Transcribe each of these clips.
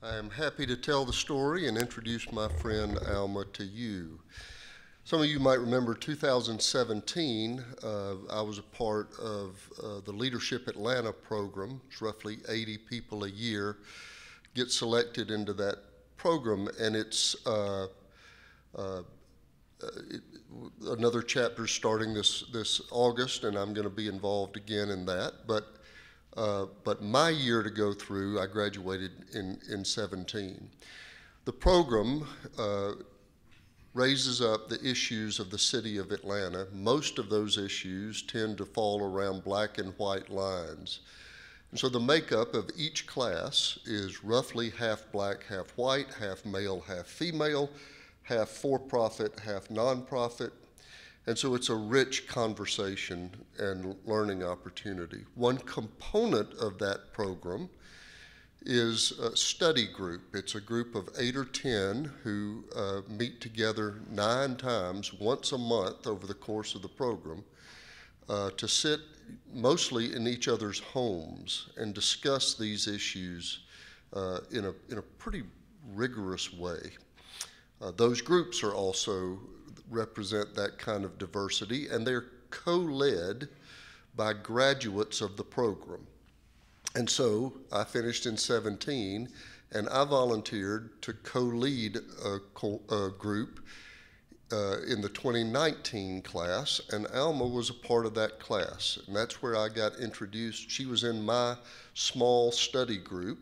I am happy to tell the story and introduce my friend Alma to you. Some of you might remember 2017, uh, I was a part of uh, the Leadership Atlanta program. It's roughly 80 people a year get selected into that program, and it's uh, uh it, another chapter starting this, this August, and I'm going to be involved again in that. But uh, but my year to go through, I graduated in, in 17. The program uh, raises up the issues of the city of Atlanta. Most of those issues tend to fall around black and white lines. And so the makeup of each class is roughly half black, half white, half male, half female, half for profit, half nonprofit, and so it's a rich conversation and learning opportunity. One component of that program is a study group. It's a group of eight or 10 who uh, meet together nine times, once a month over the course of the program, uh, to sit mostly in each other's homes and discuss these issues uh, in, a, in a pretty rigorous way. Uh, those groups are also represent that kind of diversity, and they're co led by graduates of the program. And so I finished in 17, and I volunteered to co lead a, co- a, group uh, in the 2019 class, and Alma was a part of that class. And that's where I got introduced. She was in my small study group,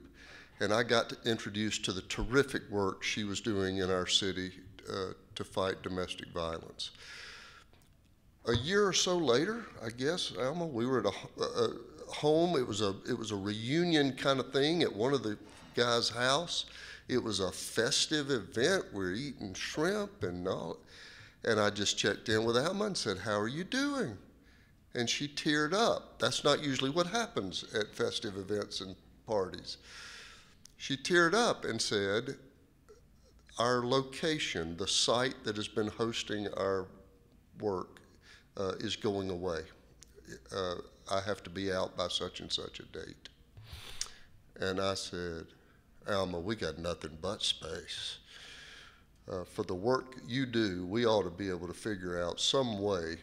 and I got introduced to the terrific work she was doing in our city uh, to fight domestic violence. A year or so later, I guess, Alma, we were at a, a home. It was a it was a reunion kind of thing at one of the guys' house. It was a festive event. We we're eating shrimp and all. And I just checked in with Alma and said, "How are you doing?" And she teared up. That's not usually what happens at festive events and parties. She teared up and said, our location, the site that has been hosting our work, uh, is going away. Uh, I have to be out by such and such a date. And I said, Alma, we got nothing but space. Uh, for the work you do, we ought to be able to figure out some way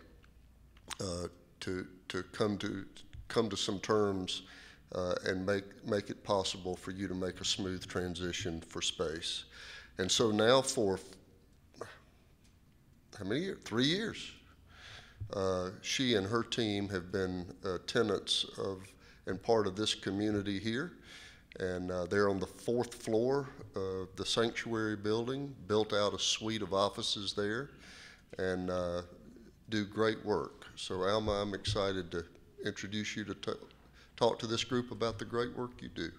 uh, to, to come to come to some terms uh, and make make it possible for you to make a smooth transition for space. And so now for how many years? Three years. Uh, she and her team have been uh, tenants of and part of this community here. And uh, they're on the fourth floor of the sanctuary building, built out a suite of offices there, and uh, do great work. So, Alma, I'm excited to introduce you to talk to this group about the great work you do.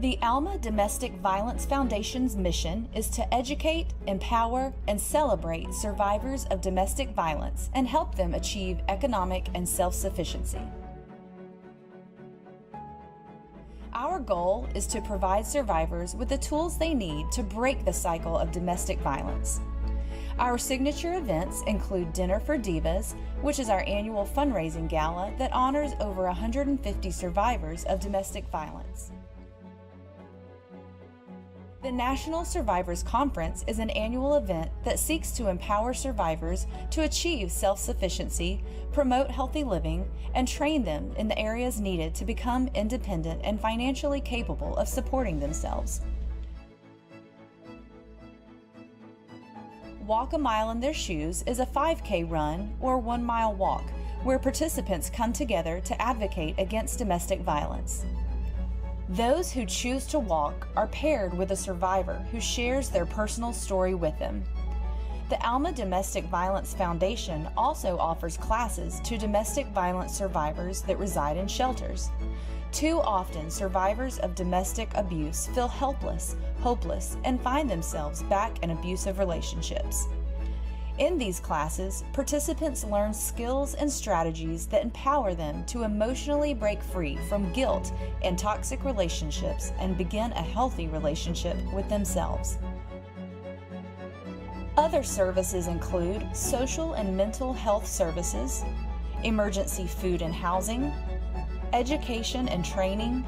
The Alma Domestic Violence Foundation's mission is to educate, empower, and celebrate survivors of domestic violence and help them achieve economic and self sufficiency. Our goal is to provide survivors with the tools they need to break the cycle of domestic violence. Our signature events include Dinner for Divas, which is our annual fundraising gala that honors over 150 survivors of domestic violence. The National Survivors Conference is an annual event that seeks to empower survivors to achieve self sufficiency, promote healthy living, and train them in the areas needed to become independent and financially capable of supporting themselves. Walk a Mile in Their Shoes is a 5K run or one mile walk where participants come together to advocate against domestic violence. Those who choose to walk are paired with a survivor who shares their personal story with them. The Alma Domestic Violence Foundation also offers classes to domestic violence survivors that reside in shelters. Too often, survivors of domestic abuse feel helpless, hopeless, and find themselves back in abusive relationships. In these classes, participants learn skills and strategies that empower them to emotionally break free from guilt and toxic relationships and begin a healthy relationship with themselves. Other services include social and mental health services, emergency food and housing, education and training,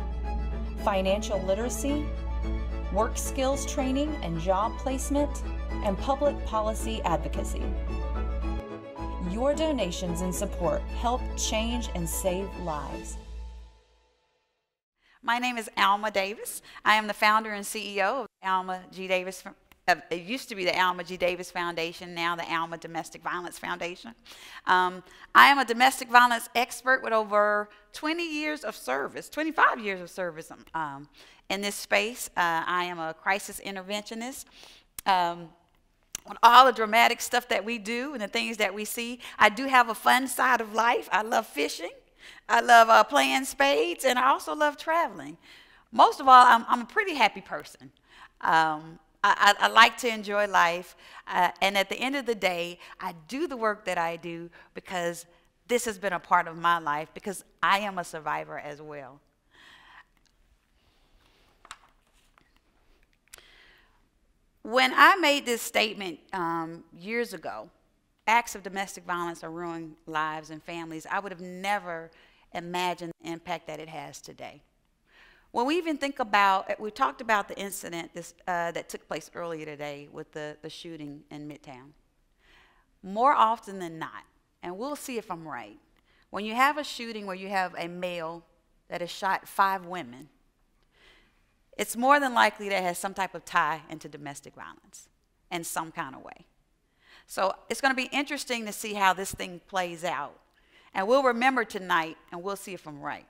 financial literacy, work skills training and job placement, and public policy advocacy. Your donations and support help change and save lives. My name is Alma Davis. I am the founder and CEO of Alma G. Davis. It used to be the Alma G. Davis Foundation, now the Alma Domestic Violence Foundation. Um, I am a domestic violence expert with over 20 years of service, 25 years of service um, in this space. Uh, I am a crisis interventionist. Um, on all the dramatic stuff that we do and the things that we see, I do have a fun side of life. I love fishing. I love uh, playing spades, and I also love traveling. Most of all, I'm, I'm a pretty happy person. Um, I, I, like to enjoy life, uh, and at the end of the day, I do the work that I do because this has been a part of my life, because I am a survivor as well. When I made this statement um, years ago, acts of domestic violence are ruining lives and families, I would have never imagined the impact that it has today. When we even think about, we talked about the incident this, uh, that took place earlier today with the, the shooting in Midtown. More often than not, and we'll see if I'm right, when you have a shooting where you have a male that has shot five women, it's more than likely that has some type of tie into domestic violence in some kind of way. So it's going to be interesting to see how this thing plays out. And we'll remember tonight, and we'll see if I'm right.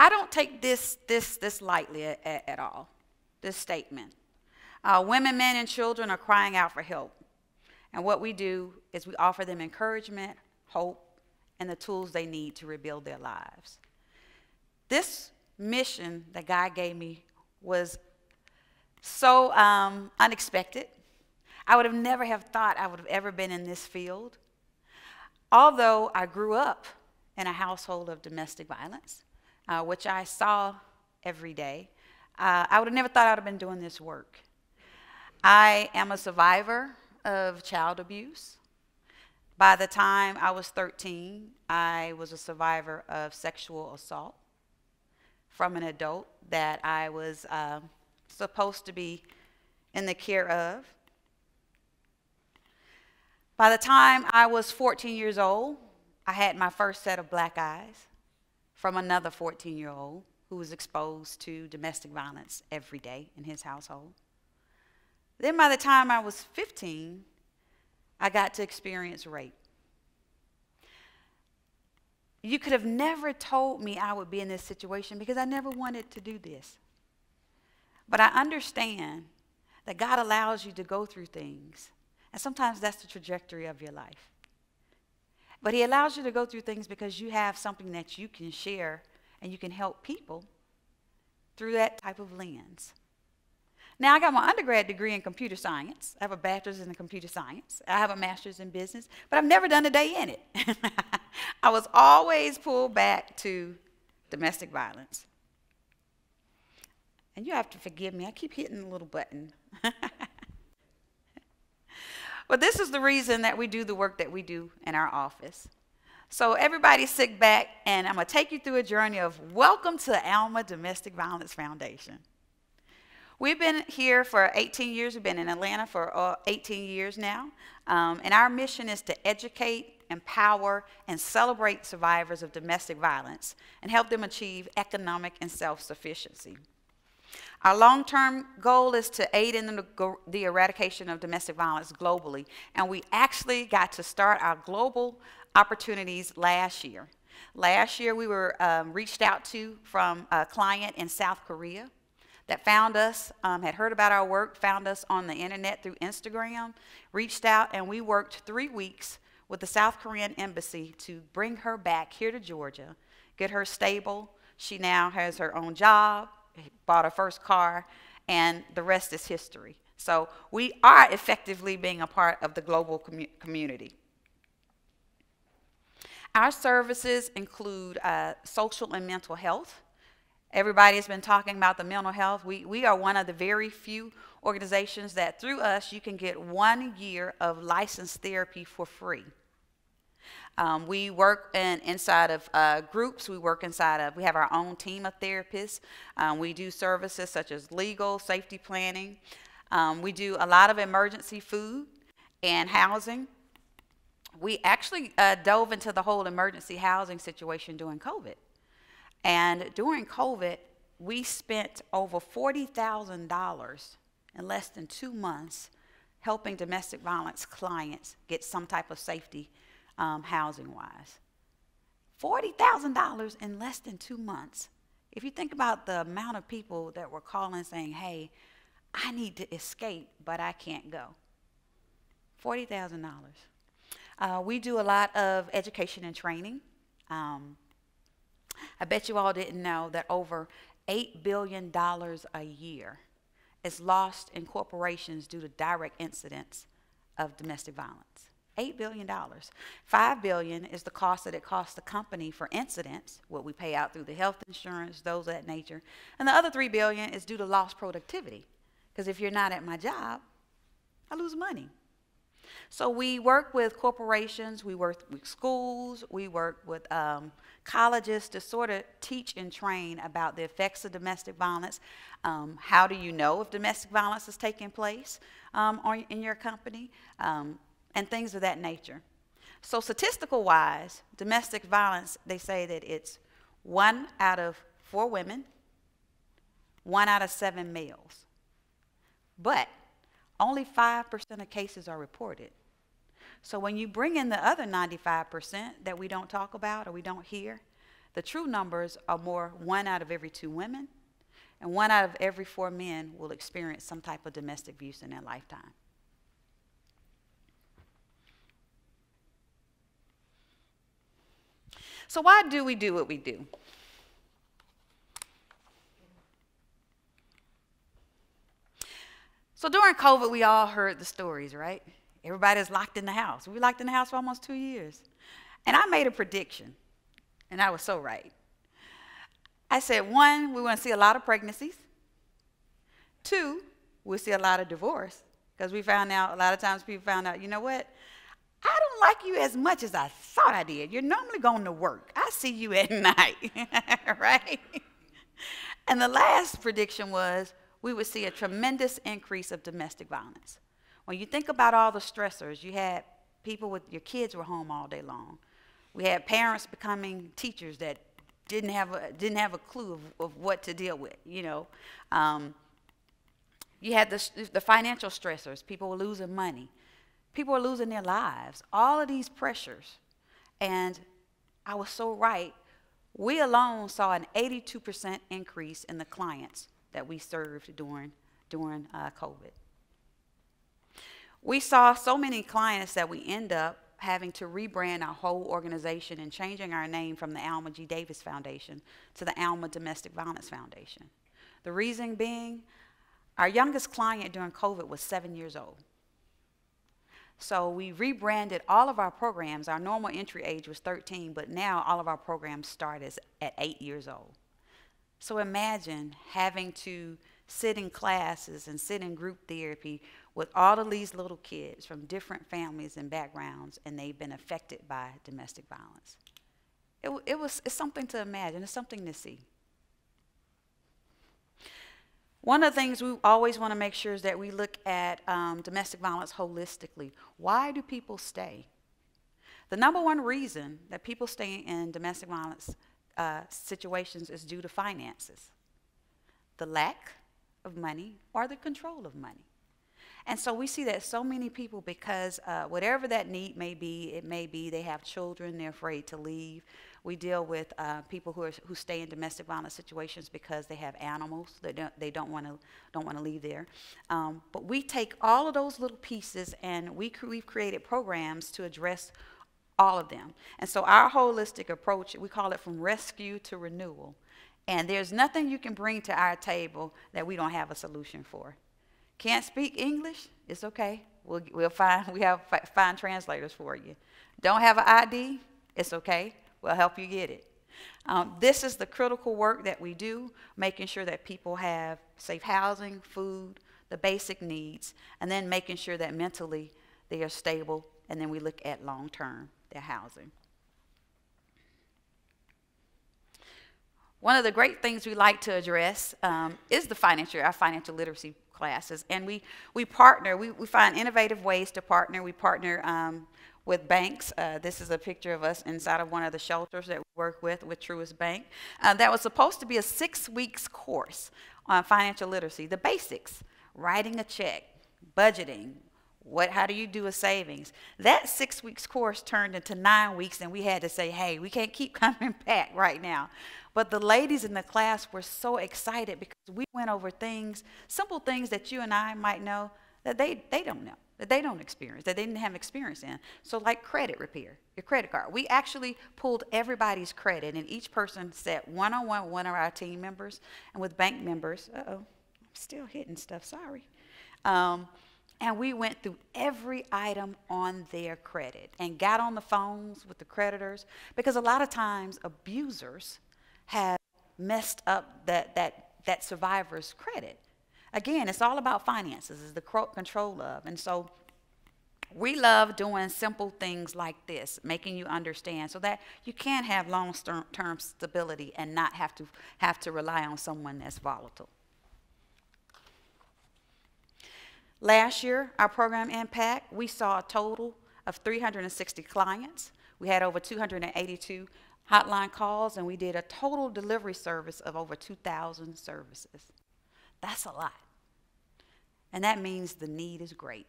I don't take this, this, this lightly at, at all, this statement. Uh, women, men, and children are crying out for help. And what we do is we offer them encouragement, hope, and the tools they need to rebuild their lives. This mission that God gave me was so um, unexpected. I would have never have thought I would have ever been in this field. Although I grew up in a household of domestic violence, uh, which I saw every day, uh, I would have never thought I would have been doing this work. I am a survivor of child abuse. By the time I was 13, I was a survivor of sexual assault from an adult that I was uh, supposed to be in the care of. By the time I was 14 years old, I had my first set of black eyes from another 14 year old who was exposed to domestic violence every day in his household. Then by the time I was 15, I got to experience rape. You could have never told me I would be in this situation because I never wanted to do this. But I understand that God allows you to go through things, and sometimes that's the trajectory of your life. But He allows you to go through things because you have something that you can share and you can help people through that type of lens. Now, I got my undergrad degree in computer science. I have a bachelor's in computer science. I have a master's in business, but I've never done a day in it. I was always pulled back to domestic violence. And you have to forgive me, I keep hitting the little button. but this is the reason that we do the work that we do in our office. So, everybody sit back, and I'm going to take you through a journey of welcome to the Alma Domestic Violence Foundation. We've been here for 18 years. We've been in Atlanta for uh, 18 years now. Um, and our mission is to educate, empower, and celebrate survivors of domestic violence and help them achieve economic and self sufficiency. Our long term goal is to aid in the, the, eradication of domestic violence globally. And we actually got to start our global opportunities last year. Last year, we were um, reached out to from a client in South Korea that found us, um, had heard about our work, found us on the internet through Instagram, reached out, and we worked three weeks with the South Korean embassy to bring her back here to Georgia, get her stable. She now has her own job, bought her first car, and the rest is history. So we are effectively being a part of the global commu community. Our services include uh, social and mental health, Everybody's been talking about the mental health. We, we are one of the very few organizations that through us you can get one year of licensed therapy for free. Um, we work in, inside of uh, groups. We work inside of, we have our own team of therapists. Um, we do services such as legal, safety planning. Um, we do a lot of emergency food and housing. We actually uh, dove into the whole emergency housing situation during COVID. And during COVID, we spent over $40,000 in less than two months helping domestic violence clients get some type of safety um, housing wise. $40,000 in less than two months. If you think about the amount of people that were calling saying, hey, I need to escape, but I can't go. $40,000. Uh, we do a lot of education and training. Um, I bet you all didn't know that over $8 billion a year is lost in corporations due to direct incidents of domestic violence. $8 billion. 5 billion is the cost that it costs the company for incidents, what we pay out through the health insurance, those of that nature. And the other 3 billion is due to lost productivity. Because if you're not at my job, I lose money. So we work with corporations, we work with schools, we work with um, colleges to sort of teach and train about the effects of domestic violence. Um, how do you know if domestic violence is taking place um, or in your company? Um, and things of that nature. So statistical wise, domestic violence, they say that it's one out of four women, one out of seven males. But only 5% of cases are reported. So when you bring in the other 95% that we don't talk about or we don't hear, the true numbers are more one out of every two women and one out of every four men will experience some type of domestic abuse in their lifetime. So why do we do what we do? So during COVID, we all heard the stories, right? Everybody's locked in the house. We were locked in the house for almost two years. And I made a prediction, and I was so right. I said, one, we want to see a lot of pregnancies. Two, we'll see a lot of divorce. Because we found out, a lot of times people found out, you know what? I don't like you as much as I thought I did. You're normally going to work. I see you at night, right? And the last prediction was we would see a tremendous increase of domestic violence. When you think about all the stressors, you had people with your kids were home all day long. We had parents becoming teachers that didn't have a, didn't have a clue of, of what to deal with, you know. Um, you had the, the financial stressors. People were losing money. People were losing their lives. All of these pressures. And I was so right. We alone saw an 82% increase in the clients that we served during, during uh, COVID. We saw so many clients that we end up having to rebrand our whole organization and changing our name from the Alma G. Davis Foundation to the Alma Domestic Violence Foundation. The reason being, our youngest client during COVID was seven years old. So we rebranded all of our programs. Our normal entry age was 13, but now all of our programs start as, at eight years old. So imagine having to sit in classes and sit in group therapy with all of these little kids from different families and backgrounds, and they've been affected by domestic violence. It, it was it's something to imagine. It's something to see. One of the things we always want to make sure is that we look at um, domestic violence holistically. Why do people stay? The number one reason that people stay in domestic violence uh, situations is due to finances, the lack of money or the control of money. And so we see that so many people, because uh, whatever that need may be, it may be they have children, they're afraid to leave. We deal with uh, people who, are, who stay in domestic violence situations because they have animals that don't, they don't want to don't want to leave there. Um, but we take all of those little pieces and we we've created programs to address all of them. And so our holistic approach, we call it from rescue to renewal. And there's nothing you can bring to our table that we don't have a solution for. Can't speak English? It's okay. We'll, we'll find, we have find translators for you. Don't have an ID? It's okay. We'll help you get it. Um, this is the critical work that we do, making sure that people have safe housing, food, the basic needs, and then making sure that mentally they are stable, and then we look at long term, their housing. One of the great things we like to address um, is the financial, our financial literacy classes. And we, we partner, we, we find innovative ways to partner. We partner um, with banks. Uh, this is a picture of us inside of one of the shelters that we work with, with Truist Bank. Uh, that was supposed to be a six weeks course on financial literacy, the basics, writing a check, budgeting, what, how do you do a savings? That six weeks course turned into nine weeks, and we had to say, hey, we can't keep coming back right now. But the ladies in the class were so excited because we went over things, simple things that you and I might know that they, they don't know, that they don't experience, that they didn't have experience in. So, like credit repair, your credit card. We actually pulled everybody's credit, and each person sat one on one with one of our team members and with bank members. Uh oh, I'm still hitting stuff, sorry. Um, and we went through every item on their credit and got on the phones with the creditors because a lot of times abusers have messed up that, that, that survivor's credit. Again, it's all about finances, is the control of. And so we love doing simple things like this, making you understand so that you can have long-term stability and not have to have to rely on someone that's volatile. Last year, our program impact, we saw a total of 360 clients. We had over 282 hotline calls, and we did a total delivery service of over 2,000 services. That's a lot. And that means the need is great.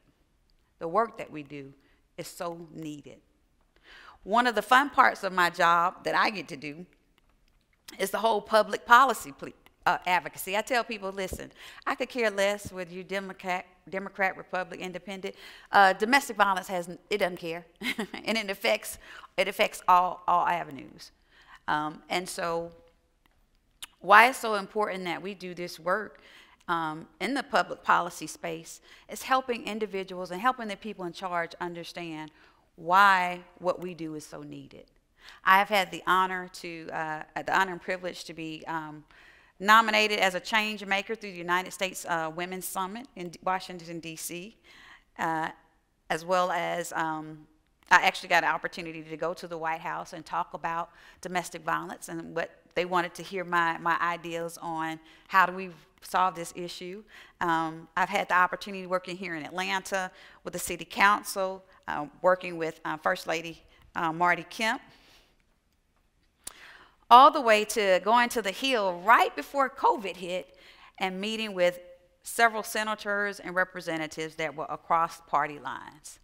The work that we do is so needed. One of the fun parts of my job that I get to do is the whole public policy uh, advocacy. I tell people, listen, I could care less whether you're Democrat, Democrat, Republic, Independent. Uh, domestic violence has it doesn't care, and it affects it affects all all avenues. Um, and so, why it's so important that we do this work um, in the public policy space is helping individuals and helping the people in charge understand why what we do is so needed. I have had the honor to uh, the honor and privilege to be um, nominated as a change maker through the United States uh, Women's Summit in Washington, D.C., uh, as well as um, I actually got an opportunity to go to the White House and talk about domestic violence and what they wanted to hear my, my ideas on how do we solve this issue. Um, I've had the opportunity working here in Atlanta with the City Council, uh, working with uh, First Lady uh, Marty Kemp, all the way to going to the Hill right before COVID hit and meeting with several senators and representatives that were across party lines.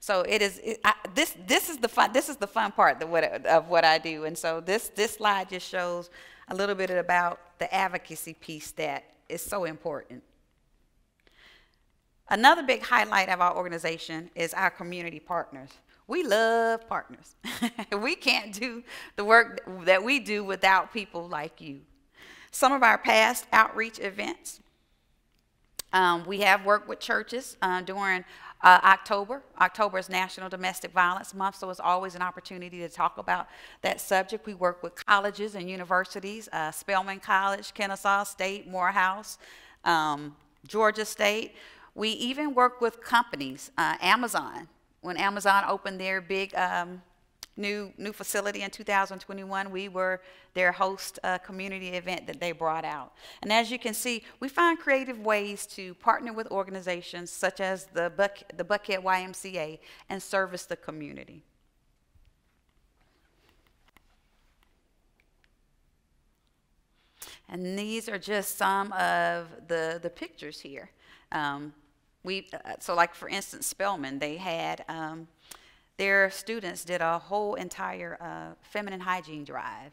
So it is it, I, this. This is the fun. This is the fun part of what, of what I do. And so this this slide just shows a little bit about the advocacy piece that is so important. Another big highlight of our organization is our community partners. We love partners. we can't do the work that we do without people like you. Some of our past outreach events, um, we have worked with churches uh, during uh, October. October is National Domestic Violence Month, so it's always an opportunity to talk about that subject. We work with colleges and universities, uh, Spelman College, Kennesaw State, Morehouse, um, Georgia State. We even work with companies, uh, Amazon, when Amazon opened their big um, new new facility in 2021, we were their host uh, community event that they brought out. And as you can see, we find creative ways to partner with organizations such as the, Buck, the Buckhead YMCA and service the community. And these are just some of the, the pictures here. Um, we uh, so like for instance Spelman they had um, their students did a whole entire uh, feminine hygiene drive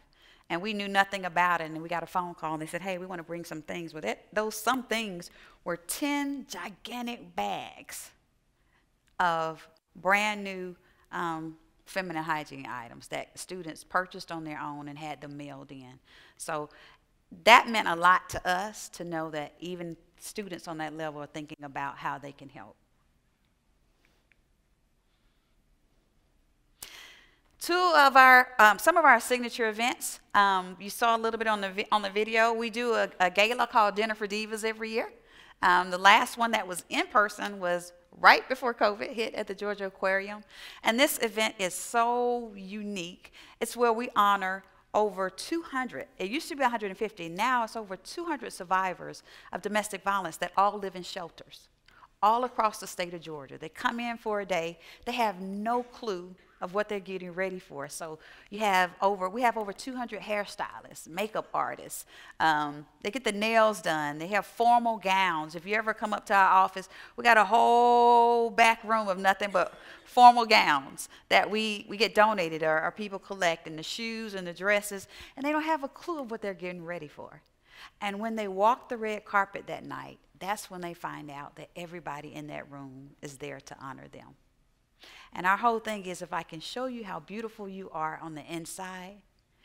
and we knew nothing about it and we got a phone call and they said hey we want to bring some things with it. Those some things were 10 gigantic bags of brand new um, feminine hygiene items that students purchased on their own and had them mailed in. So that meant a lot to us to know that even students on that level are thinking about how they can help. Two of our, um, some of our signature events, um, you saw a little bit on the, on the video. We do a, a gala called Dinner for Divas every year. Um, the last one that was in person was right before COVID hit at the Georgia Aquarium. And this event is so unique. It's where we honor over 200, it used to be 150, now it's over 200 survivors of domestic violence that all live in shelters all across the state of Georgia. They come in for a day, they have no clue of what they're getting ready for. So you have over, we have over 200 hairstylists, makeup artists. Um, they get the nails done. They have formal gowns. If you ever come up to our office, we got a whole back room of nothing but formal gowns that we, we get donated or, or people collect, and the shoes and the dresses, and they don't have a clue of what they're getting ready for. And when they walk the red carpet that night, that's when they find out that everybody in that room is there to honor them. And our whole thing is if I can show you how beautiful you are on the inside,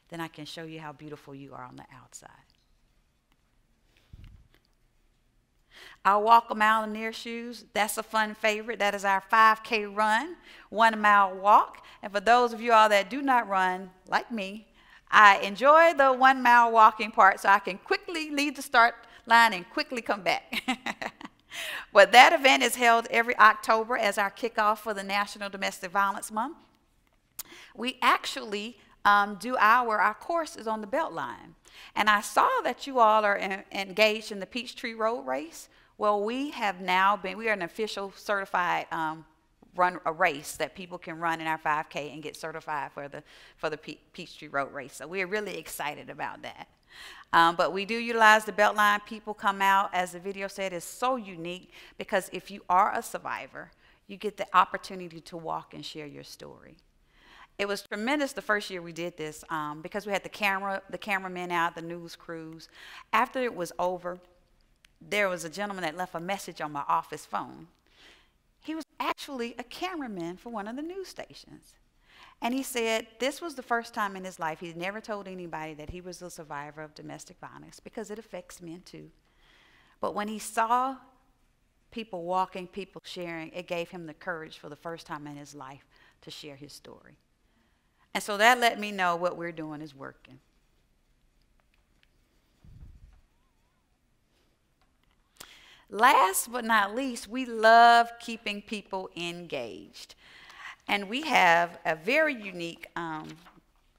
then I can show you how beautiful you are on the outside. I'll walk a mile in their shoes. That's a fun favorite. That is our 5K run, one mile walk. And for those of you all that do not run, like me, I enjoy the one mile walking part so I can quickly leave the start line and quickly come back. but that event is held every October as our kickoff for the National Domestic Violence Month. We actually um, do our, our courses on the Beltline. And I saw that you all are in, engaged in the Peachtree Road Race. Well, we have now been, we are an official certified um, run a race that people can run in our 5K and get certified for the for the Pe Peachtree Road Race. So we're really excited about that. Um, but we do utilize the Beltline. People come out, as the video said, is so unique because if you are a survivor, you get the opportunity to walk and share your story. It was tremendous the first year we did this um, because we had the camera, the cameramen out, the news crews. After it was over, there was a gentleman that left a message on my office phone he was actually a cameraman for one of the news stations. And he said this was the first time in his life he'd never told anybody that he was a survivor of domestic violence because it affects men too. But when he saw people walking, people sharing, it gave him the courage for the first time in his life to share his story. And so that let me know what we're doing is working. Last but not least, we love keeping people engaged. And we have a very unique um,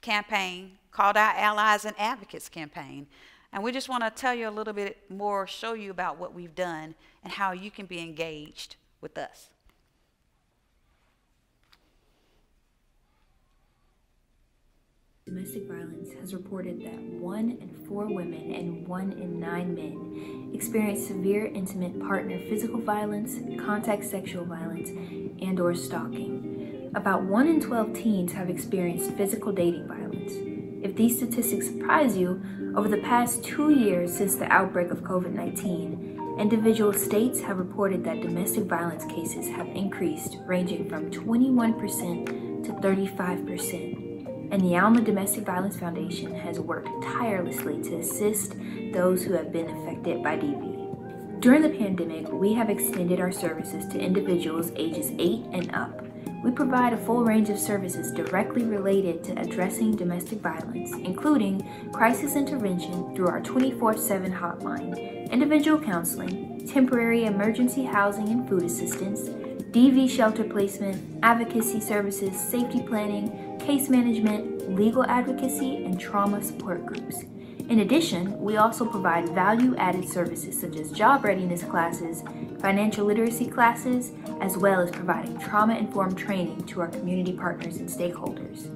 campaign called our Allies and Advocates campaign. And we just want to tell you a little bit more, show you about what we've done and how you can be engaged with us. Domestic violence has reported that one in four women and one in nine men experience severe intimate partner physical violence, contact sexual violence, and or stalking. About 1 in 12 teens have experienced physical dating violence. If these statistics surprise you, over the past two years since the outbreak of COVID-19, individual states have reported that domestic violence cases have increased ranging from 21% to 35% and the Alma Domestic Violence Foundation has worked tirelessly to assist those who have been affected by DV. During the pandemic, we have extended our services to individuals ages 8 and up. We provide a full range of services directly related to addressing domestic violence, including crisis intervention through our 24 7 hotline, individual counseling, temporary emergency housing and food assistance, DV shelter placement, advocacy services, safety planning, case management, legal advocacy, and trauma support groups. In addition, we also provide value added services such as job readiness classes, financial literacy classes, as well as providing trauma informed training to our community partners and stakeholders.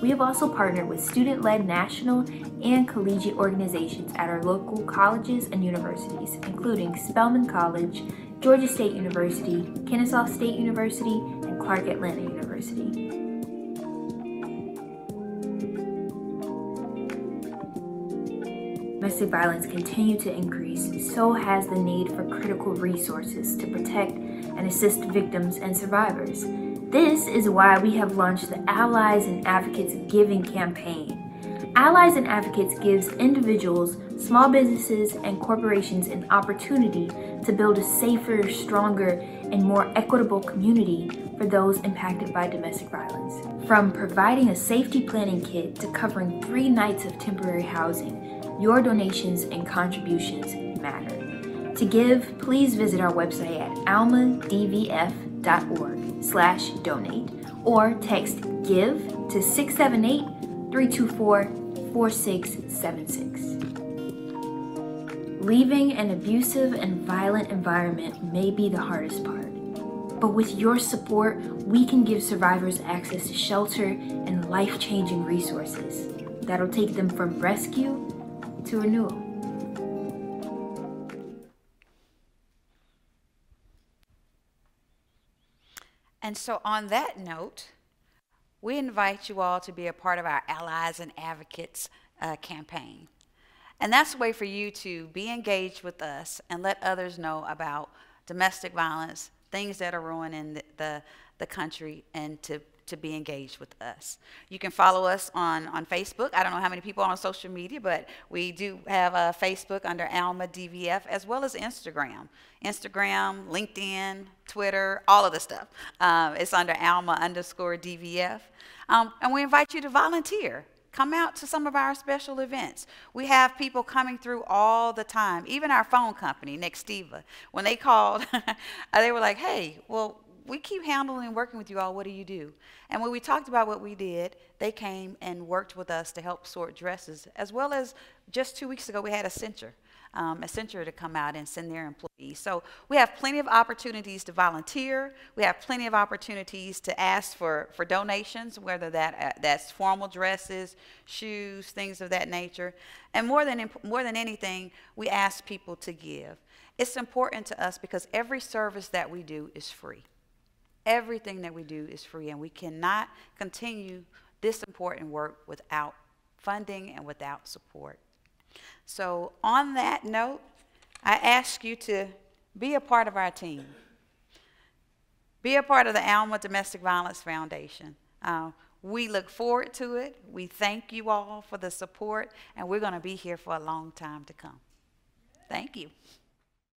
We have also partnered with student led national and collegiate organizations at our local colleges and universities, including Spelman College, Georgia State University, Kennesaw State University, and Clark Atlanta University. Domestic violence continue to increase, so has the need for critical resources to protect and assist victims and survivors. This is why we have launched the Allies and Advocates Giving campaign. Allies and Advocates gives individuals, small businesses, and corporations an opportunity to build a safer, stronger, and more equitable community for those impacted by domestic violence. From providing a safety planning kit to covering three nights of temporary housing, your donations and contributions matter. To give, please visit our website at almadvf.org slash donate or text GIVE to 678 324 4676. Leaving an abusive and violent environment may be the hardest part, but with your support, we can give survivors access to shelter and life changing resources that'll take them from rescue to renewal. And so, on that note, we invite you all to be a part of our Allies and Advocates uh, campaign. And that's a way for you to be engaged with us and let others know about domestic violence, things that are ruining the, the, the country, and to to be engaged with us. You can follow us on, on Facebook. I don't know how many people are on social media, but we do have a Facebook under Alma DVF as well as Instagram. Instagram, LinkedIn, Twitter, all of the stuff. Um, it's under Alma underscore DVF. Um, and we invite you to volunteer. Come out to some of our special events. We have people coming through all the time. Even our phone company, Nextiva, when they called, they were like, hey, well, we keep handling and working with you all. What do you do? And when we talked about what we did, they came and worked with us to help sort dresses, as well as just two weeks ago, we had Accenture, um, Accenture to come out and send their employees. So we have plenty of opportunities to volunteer. We have plenty of opportunities to ask for, for donations, whether that, uh, that's formal dresses, shoes, things of that nature. And more than, more than anything, we ask people to give. It's important to us because every service that we do is free. Everything that we do is free, and we cannot continue this important work without funding and without support. So, on that note, I ask you to be a part of our team. Be a part of the Alma Domestic Violence Foundation. Uh, we look forward to it. We thank you all for the support, and we're going to be here for a long time to come. Thank you.